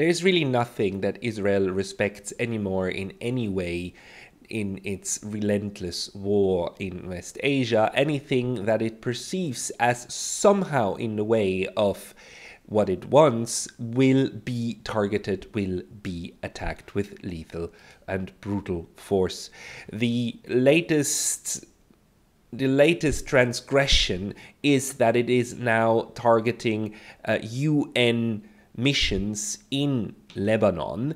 there is really nothing that Israel respects anymore in any way in its relentless war in West Asia, anything that it perceives as somehow in the way of what it wants will be targeted, will be attacked with lethal and brutal force. The latest the latest transgression is that it is now targeting uh, UN missions in Lebanon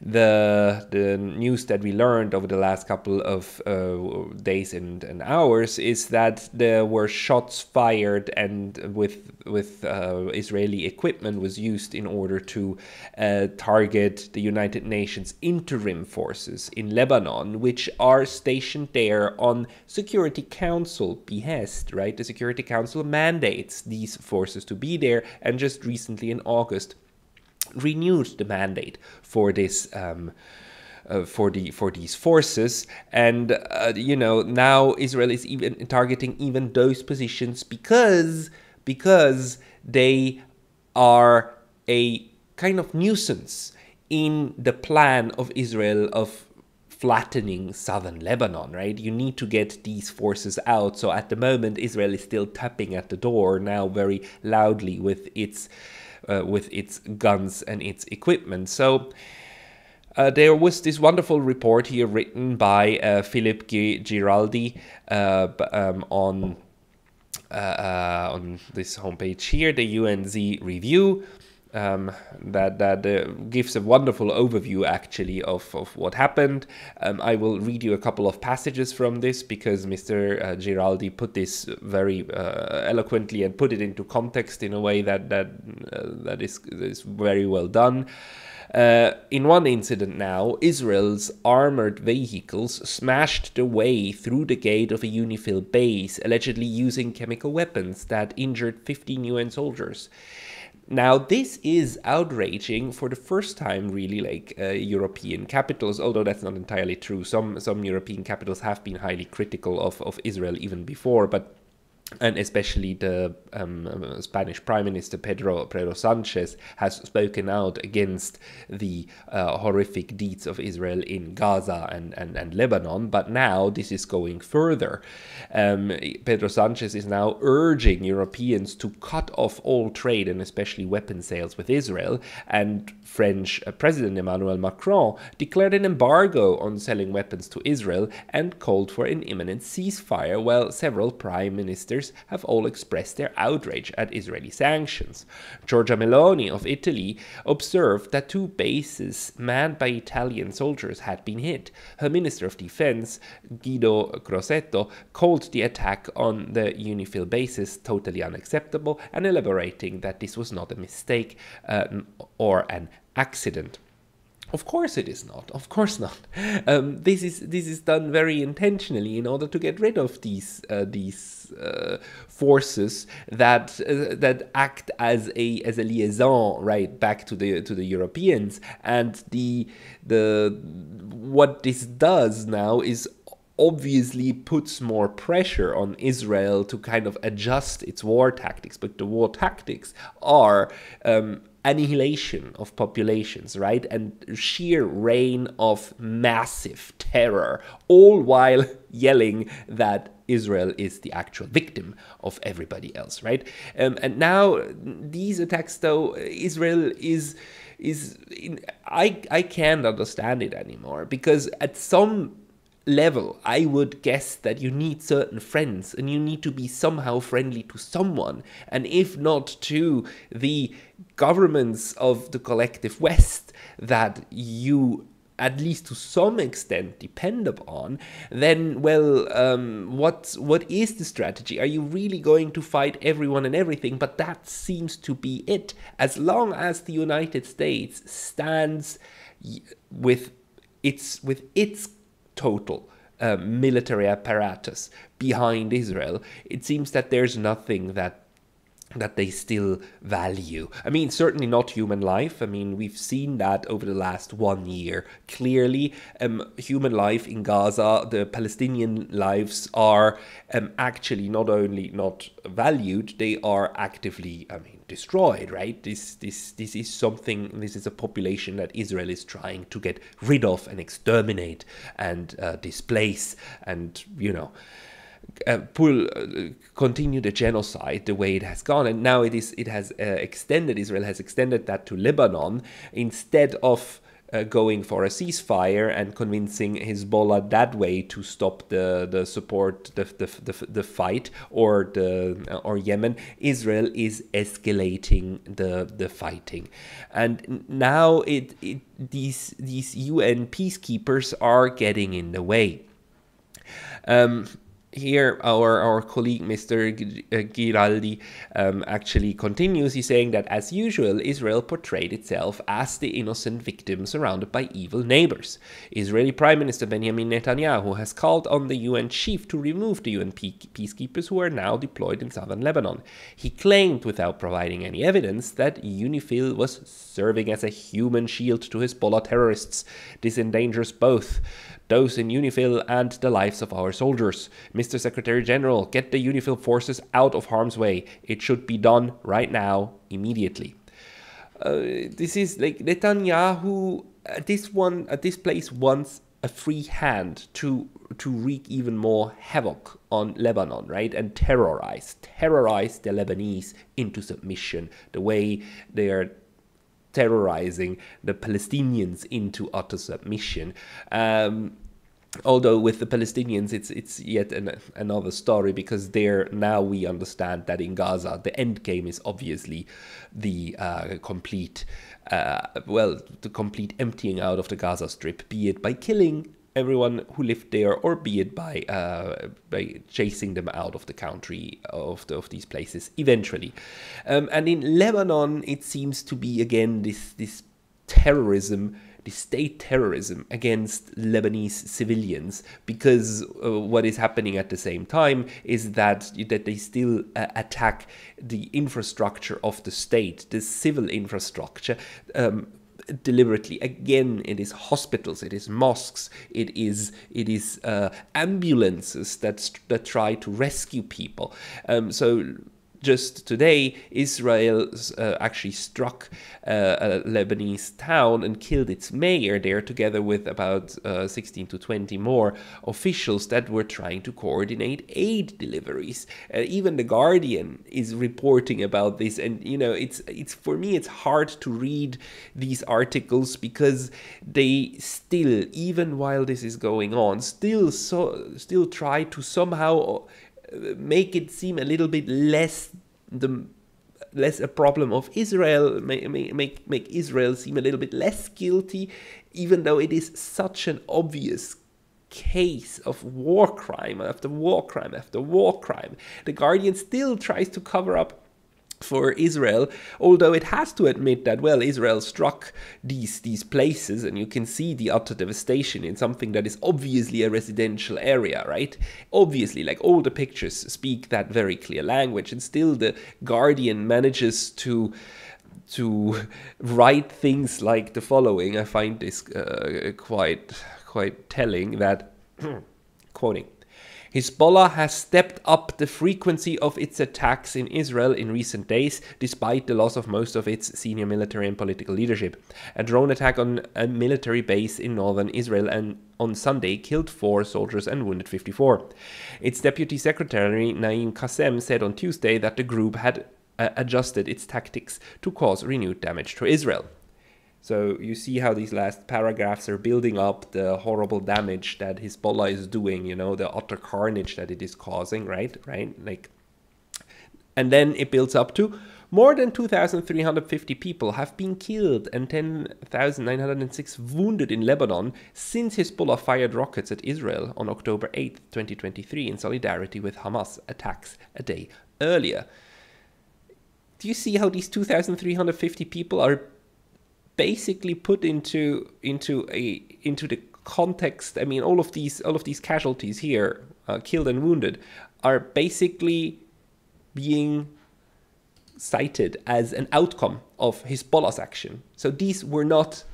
the the news that we learned over the last couple of uh, days and, and hours is that there were shots fired and with with uh, Israeli equipment was used in order to uh, target the United Nations interim forces in Lebanon, which are stationed there on Security Council behest. Right, the Security Council mandates these forces to be there, and just recently in August renewed the mandate for this. Um, uh, for the for these forces and uh, you know now Israel is even targeting even those positions because because they are a kind of nuisance in the plan of Israel of flattening southern Lebanon, right? You need to get these forces out. So at the moment, Israel is still tapping at the door now very loudly with its uh, with its guns and its equipment. So. Uh, there was this wonderful report here written by uh, Philip G- Giraldi uh, um, on uh, uh, on this homepage here, the UNZ review. Um, that that uh, gives a wonderful overview actually of, of what happened. Um, I will read you a couple of passages from this because Mr. Uh, Giraldi put this very uh, eloquently and put it into context in a way that that uh, that is is very well done. Uh, in one incident now, Israel's armored vehicles smashed their way through the gate of a UNIFIL base, allegedly using chemical weapons that injured 15 UN soldiers. Now, this is outraging for the first time, really, like uh, European capitals, although that's not entirely true. Some, some European capitals have been highly critical of, of Israel even before, but and especially the um, Spanish Prime Minister Pedro Pedro Sanchez has spoken out against the uh, horrific deeds of Israel in Gaza and, and, and Lebanon. But now this is going further. Um, Pedro Sanchez is now urging Europeans to cut off all trade and especially weapon sales with Israel. And French uh, President Emmanuel Macron declared an embargo on selling weapons to Israel and called for an imminent ceasefire, while several prime ministers leaders have all expressed their outrage at Israeli sanctions. Giorgia Meloni of Italy observed that two bases manned by Italian soldiers had been hit. Her Minister of Defense, Guido Crosetto, called the attack on the UNIFIL bases totally unacceptable and elaborating that this was not a mistake uh, or an accident. Of course it is not. Of course not. Um, this is this is done very intentionally in order to get rid of these uh, these uh, forces that uh, that act as a as a liaison right back to the to the Europeans and the the what this does now is obviously puts more pressure on Israel to kind of adjust its war tactics, but the war tactics are um, annihilation of populations, right? And sheer reign of massive terror, all while yelling that Israel is the actual victim of everybody else, right? Um, and now these attacks, though, Israel is is in, I I can't understand it anymore because at some level, I would guess that you need certain friends and you need to be somehow friendly to someone. And if not to the governments of the collective West that you at least to some extent depend upon, then well, um, what what is the strategy? Are you really going to fight everyone and everything? But that seems to be it. As long as the United States stands with its with its total uh, military apparatus behind Israel, it seems that there's nothing that that they still value. I mean, certainly not human life. I mean, we've seen that over the last one year. Clearly, um, human life in Gaza, the Palestinian lives are um, actually not only not valued, they are actively, I mean, destroyed. Right? This, this, this is something. This is a population that Israel is trying to get rid of and exterminate and uh, displace, and you know uh, pull uh, continue the genocide the way it has gone. And now it is it has uh, extended Israel has extended that to Lebanon instead of uh, going for a ceasefire and convincing Hezbollah that way to stop the the support the the, the, the fight or the or Yemen. Israel is escalating the the fighting. And now it, it these these UN peacekeepers are getting in the way. Um, here our, our colleague Mr. Giraldi um, actually continues. He's saying that as usual, Israel portrayed itself as the innocent victim surrounded by evil neighbors. Israeli Prime Minister Benjamin Netanyahu has called on the UN chief to remove the UN peacekeepers who are now deployed in southern Lebanon. He claimed, without providing any evidence, that UNIFIL was serving as a human shield to Hezbollah terrorists. This endangers both those in UNIFIL and the lives of our soldiers. Mr. Secretary General, get the UNIFIL forces out of harm's way. It should be done right now, immediately. Uh, this is like Netanyahu at this one at this place wants a free hand to to wreak even more havoc on Lebanon, right? And terrorize, terrorize the Lebanese into submission, the way they are terrorizing the Palestinians into utter submission. Um, although with the Palestinians, it's it's yet an, another story because there now we understand that in Gaza the end game is obviously the uh, complete, uh, well, the complete emptying out of the Gaza Strip, be it by killing everyone who lived there, or be it by uh, by chasing them out of the country of the, of these places eventually. Um, and in Lebanon, it seems to be again this this terrorism state terrorism against Lebanese civilians because uh, what is happening at the same time is that that they still uh, attack the infrastructure of the state, the civil infrastructure. Um, deliberately. Again it is hospitals it is mosques it is it is uh, ambulances that that try to rescue people. Um, so just today, Israel uh, actually struck uh, a Lebanese town and killed its mayor there, together with about uh, 16 to 20 more officials that were trying to coordinate aid deliveries. Uh, even the Guardian is reporting about this, and you know, it's it's for me, it's hard to read these articles because they still, even while this is going on, still so still try to somehow make it seem a little bit less the less a problem of Israel, make, make, make Israel seem a little bit less guilty, even though it is such an obvious case of war crime after war crime after war crime. The Guardian still tries to cover up for Israel, although it has to admit that well, Israel struck these these places, and you can see the utter devastation in something that is obviously a residential area, right? Obviously, like all the pictures speak that very clear language, and still the Guardian manages to to write things like the following. I find this uh, quite quite telling that quoting Hezbollah has stepped up the frequency of its attacks in Israel in recent days, despite the loss of most of its senior military and political leadership. A drone attack on a military base in northern Israel and on Sunday killed four soldiers and wounded 54. Its deputy secretary Naim Qassem said on Tuesday that the group had uh, adjusted its tactics to cause renewed damage to Israel. So you see how these last paragraphs are building up the horrible damage that Hezbollah is doing, you know, the utter carnage that it is causing, right? Right? Like and then it builds up to more than 2,350 people have been killed and 10,906 wounded in Lebanon since Hezbollah fired rockets at Israel on October 8, 2023, in solidarity with Hamas attacks a day earlier. Do you see how these 2,350 people are basically put into into a into the context. I mean, all of these all of these casualties here, uh, killed and wounded, are basically being cited as an outcome of Hezbollah's action. So these were not.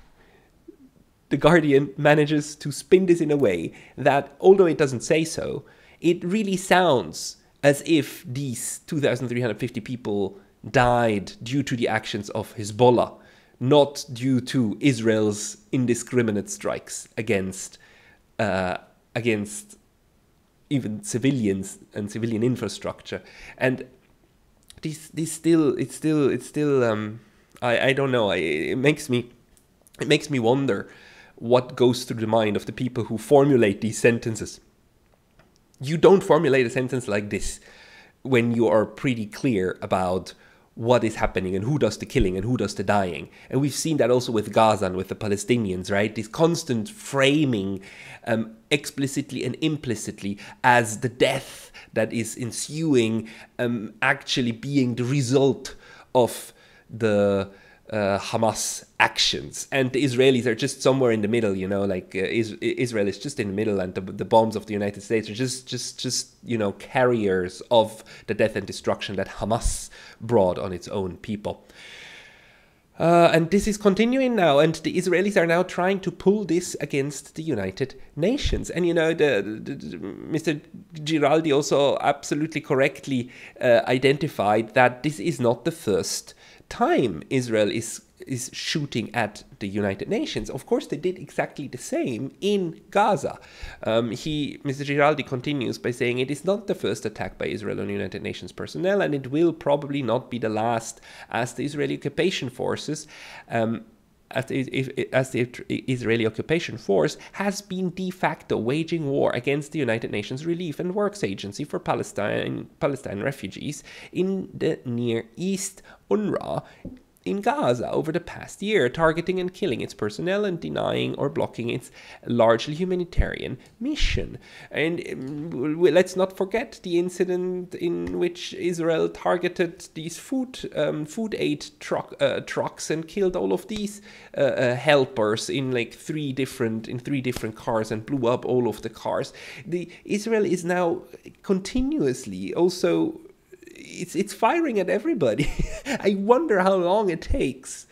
The Guardian manages to spin this in a way that, although it doesn't say so, it really sounds as if these 2,350 people died due to the actions of Hezbollah, not due to Israel's indiscriminate strikes against uh, against even civilians and civilian infrastructure. And this this still it's still it's still um, I I don't know. I, it makes me it makes me wonder what goes through the mind of the people who formulate these sentences. You don't formulate a sentence like this when you are pretty clear about what is happening and who does the killing and who does the dying. And we've seen that also with Gaza and with the Palestinians, right? This constant framing um, explicitly and implicitly as the death that is ensuing um, actually being the result of the uh, Hamas actions, and the Israelis are just somewhere in the middle. You know, like uh, is- Israel is just in the middle, and the, the bombs of the United States are just, just, just you know, carriers of the death and destruction that Hamas brought on its own people. Uh, and this is continuing now, and the Israelis are now trying to pull this against the United Nations. And you know, the, the, the Mr. Giraldi also absolutely correctly uh, identified that this is not the first time Israel is is shooting at the United Nations. Of course, they did exactly the same in Gaza. Um, he, Mr. Giraldi continues by saying it is not the first attack by Israel on United Nations personnel, and it will probably not be the last, as the Israeli occupation forces. Um, as the, as the Israeli occupation force has been de facto waging war against the United Nations Relief and Works Agency for Palestine, Palestine refugees in the Near East, UNRWA, in Gaza over the past year, targeting and killing its personnel and denying or blocking its largely humanitarian mission. And um, let's not forget the incident in which Israel targeted these food um, food aid truck, uh, trucks and killed all of these uh, uh, helpers in like three different in three different cars and blew up all of the cars. The Israel is now continuously also it's it's firing at everybody. I wonder how long it takes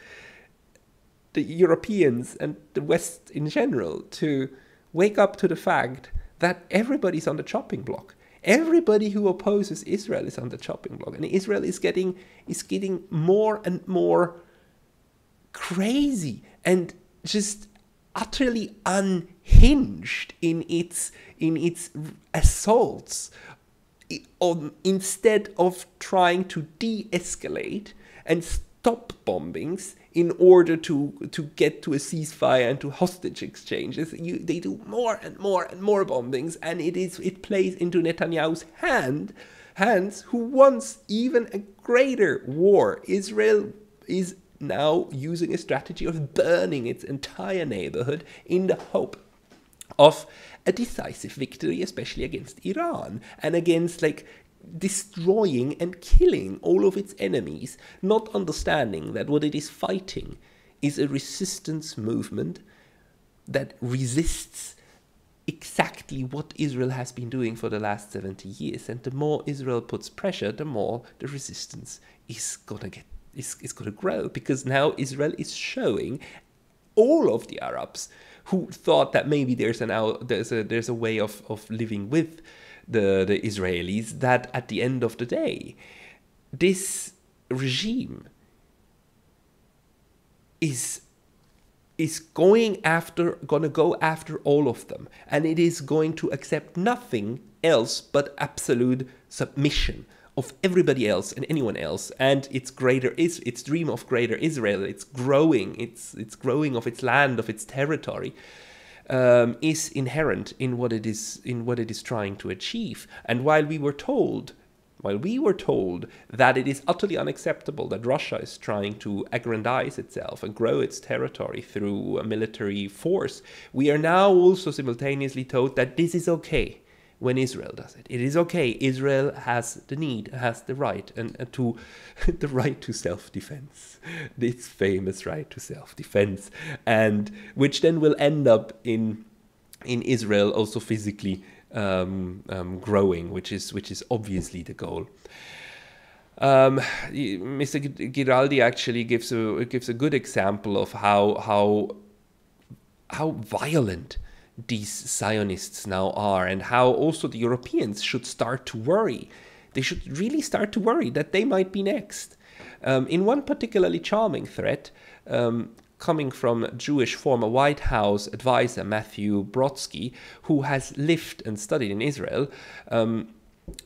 the Europeans and the West in general to wake up to the fact that everybody's on the chopping block. Everybody who opposes Israel is on the chopping block, and Israel is getting is getting more and more crazy and just utterly unhinged in its in its assaults on, instead of trying to de-escalate and stop bombings in order to to get to a ceasefire and to hostage exchanges you, they do more and more and more bombings and it is it plays into Netanyahu's hand hands who wants even a greater war. Israel is now using a strategy of burning its entire neighborhood in the hope of a decisive victory, especially against Iran and against like destroying and killing all of its enemies, not understanding that what it is fighting is a resistance movement that resists exactly what Israel has been doing for the last 70 years. And the more Israel puts pressure, the more the resistance is gonna get is, is gonna grow because now Israel is showing all of the Arabs who thought that maybe there's an out, there's a there's a way of, of living with the the Israelis that at the end of the day this regime is is going after gonna go after all of them. And it is going to accept nothing else but absolute submission of everybody else and anyone else and its greater is its dream of greater Israel. It's growing it's it's growing of its land of its territory um, is inherent in what it is in what it is trying to achieve. And while we were told while we were told that it is utterly unacceptable that Russia is trying to aggrandize itself and grow its territory through a military force, we are now also simultaneously told that this is okay when Israel does it. It is okay. Israel has the need, has the right, and, and to the right to self-defense. This famous right to self-defense, and which then will end up in in Israel also physically um, um, growing, which is which is obviously the goal. Um, Mr. Giraldi actually gives a gives a good example of how how how violent these Zionists now are, and how also the Europeans should start to worry. They should really start to worry that they might be next. Um, in one particularly charming threat, um, coming from Jewish former White House advisor Matthew Brodsky, who has lived and studied in Israel, um,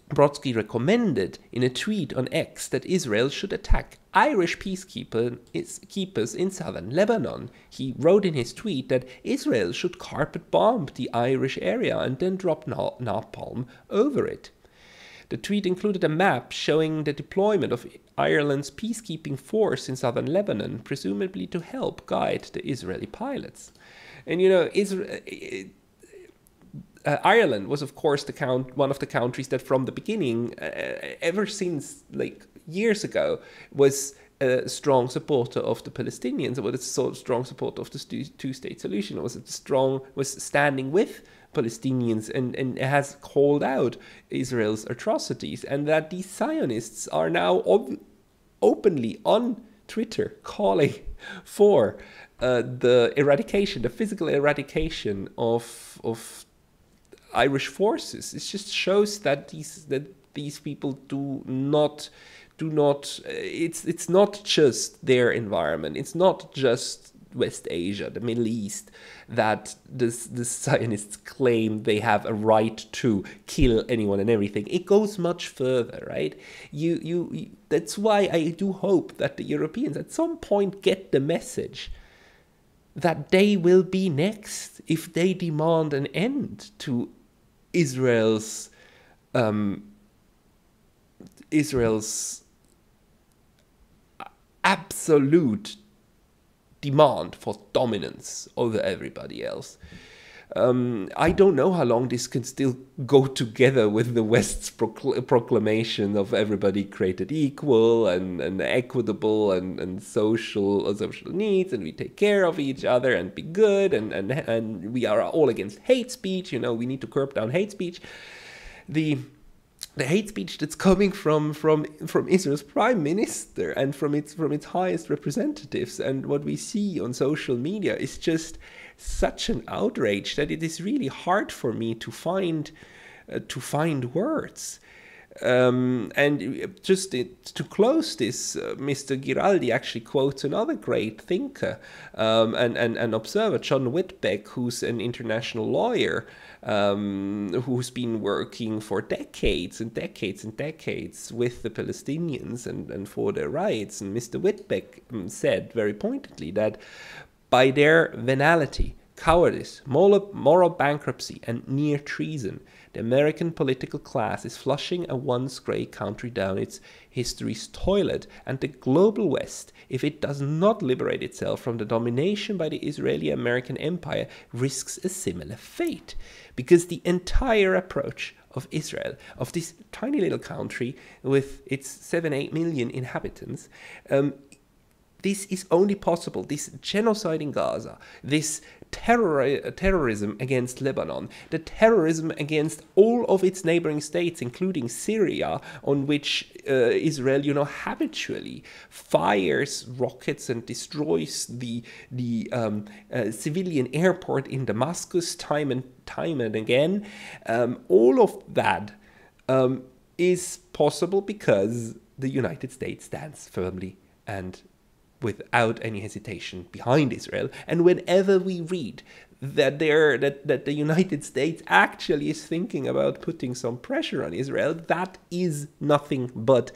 Brodsky recommended in a tweet on X that Israel should attack Irish peacekeepers in southern Lebanon. He wrote in his tweet that Israel should carpet bomb the Irish area and then drop napalm over it. The tweet included a map showing the deployment of Ireland's peacekeeping force in southern Lebanon, presumably to help guide the Israeli pilots. And you know, Israel, uh, Ireland was, of course, the count one of the countries that, from the beginning, uh, ever since like years ago, was a strong supporter of the Palestinians. It was a so strong supporter of the two-state solution. It was a strong was standing with Palestinians and, and has called out Israel's atrocities, and that these Zionists are now openly on Twitter calling for uh, the eradication, the physical eradication of of Irish forces. It just shows that these that these people do not do not. Uh, it's it's not just their environment. It's not just West Asia, the Middle East, that the, the Zionists claim they have a right to kill anyone and everything. It goes much further, right? You, you, you, that's why I do hope that the Europeans at some point get the message that they will be next if they demand an end to Israel's um, Israel's absolute demand for dominance over everybody else. Um, I don't know how long this can still go together with the West's procl- proclamation of everybody created equal and, and equitable and, and social uh, social needs, and we take care of each other and be good, and, and, and we are all against hate speech. You know, we need to curb down hate speech. The the hate speech that's coming from from from Israel's prime minister and from its from its highest representatives and what we see on social media is just such an outrage that it is really hard for me to find uh, to find words um, and just to close this, uh, Mr. Giraldi actually quotes another great thinker um, and, and, and observer, John Whitbeck, who's an international lawyer um, who's been working for decades and decades and decades with the Palestinians and, and for their rights. And Mr. Whitbeck um, said very pointedly that by their venality, cowardice, moral, bankruptcy, and near treason, the American political class is flushing a once great country down its history's toilet, and the global West, if it does not liberate itself from the domination by the Israeli American empire, risks a similar fate. Because the entire approach of Israel, of this tiny little country with its 7 8 million inhabitants, um, this is only possible. This genocide in Gaza, this terror, terrorism against Lebanon, the terrorism against all of its neighboring states, including Syria, on which uh, Israel, you know, habitually fires rockets and destroys the the um, uh, civilian airport in Damascus time and time and again. Um, all of that um, is possible because the United States stands firmly and without any hesitation behind Israel. And whenever we read that there that, that the United States actually is thinking about putting some pressure on Israel, that is nothing but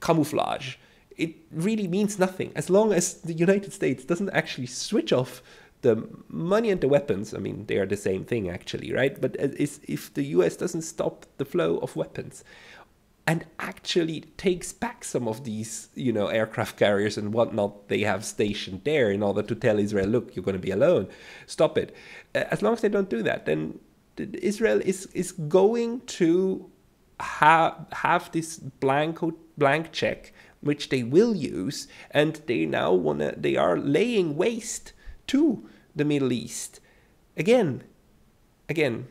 camouflage. It really means nothing. As long as the United States doesn't actually switch off the money and the weapons, I mean, they are the same thing actually, right? But if the US doesn't stop the flow of weapons, and actually takes back some of these, you know, aircraft carriers and whatnot they have stationed there in order to tell Israel, look, you're going to be alone, stop it. Uh, as long as they don't do that, then Israel is is going to have have this blank blank check, which they will use, and they now wanna they are laying waste to the Middle East again, again,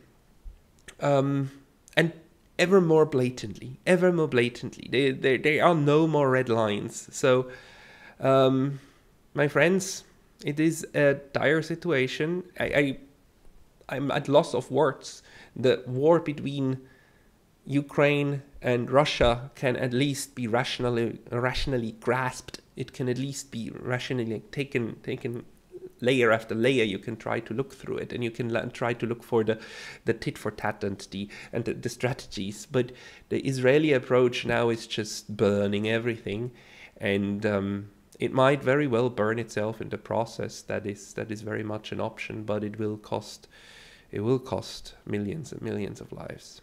um, and ever more blatantly, ever more blatantly. There, are no more red lines. So, um, my friends, it is a dire situation. I, I, I'm at loss of words. The war between Ukraine and Russia can at least be rationally rationally grasped. It can at least be rationally taken taken layer after layer. You can try to look through it, and you can try to look for the the tit for tat and the and the, the strategies. But the Israeli approach now is just burning everything, and um, it might very well burn itself in the process. That is that is very much an option, but it will cost it will cost millions and millions of lives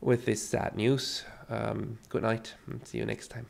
with this sad news. Um, good night and see you next time.